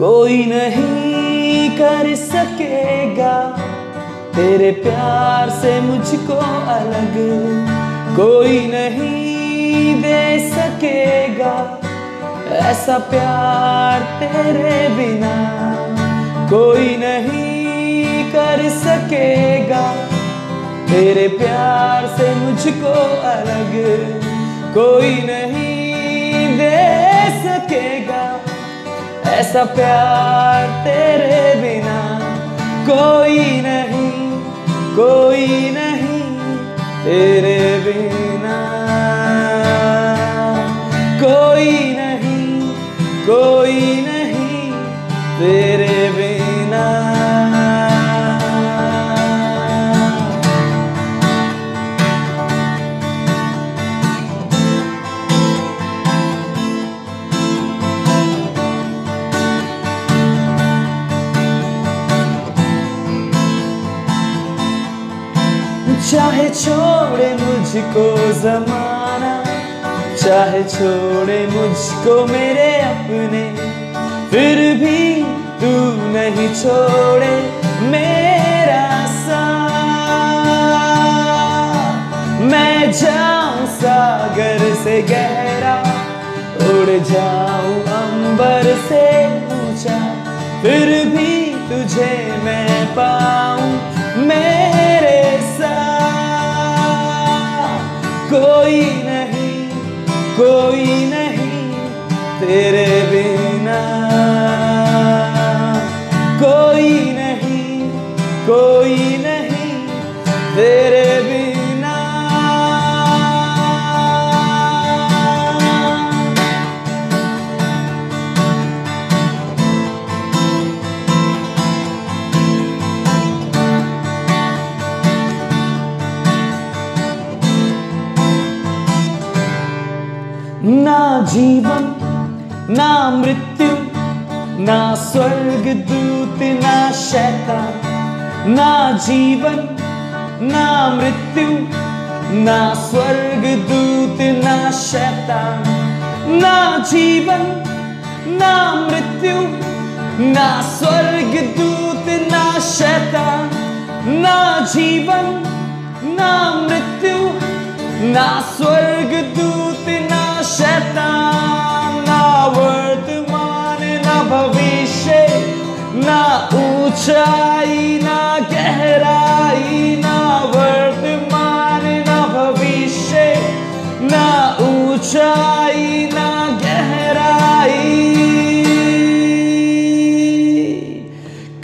कोई नहीं कर सकेगा। तेरे प्यार से मुझको अलग कोई नहीं दे सकेगा। ऐसा प्यार तेरे बिना कोई नहीं कर सकेगा। तेरे प्यार से मुझको अलग कोई नहीं दे सकेगा। ऐसा प्यार तेरे बिना कोई नहीं कोई नहीं तेरे बिना। कोई नहीं कोई नहीं तेरे चाहे छोड़े मुझको जमाना, चाहे छोड़े मुझको मेरे अपने, फिर भी तू नहीं छोड़े मेरा सा मैं जाऊँ सागर से गहरा, उड़ जाऊँ अंबर से ऊँचा, फिर भी तुझे मैं पाऊँ, मेरे कोई नहीं कोई नहीं तेरे बिना। कोई नहीं कोई ना जीवन, ना मृत्यु, ना स्वर्ग दूत, ना शैतान, ना जीवन, ना मृत्यु, ना स्वर्ग दूत, ना शैतान। ना जीवन, ना मृत्यु, ना स्वर्ग दूत, ना शैतान। ना जीवन, ना मृत्यु, ना स्वर्ग दूत ऊंचाई ना गहराई, ना वर्तमान, ना भविष्य, ना ऊंचाई, ना गहराई।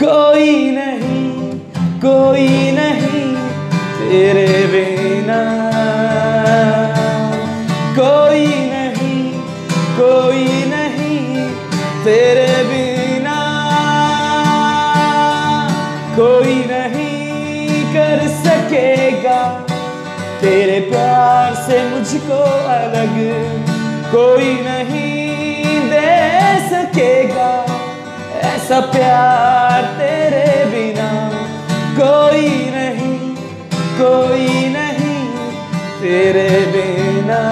कोई नहीं कोई नहीं तेरे बिना। कोई नहीं कोई नहीं तेरे कर सकेगा। तेरे प्यार से मुझको अलग कोई नहीं दे सकेगा। ऐसा प्यार तेरे बिना कोई नहीं कोई नहीं तेरे बिना।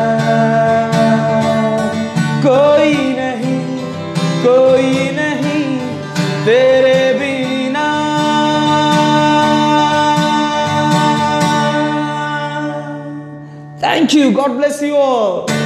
कोई नहीं कोई नहीं Thank you. God bless you all.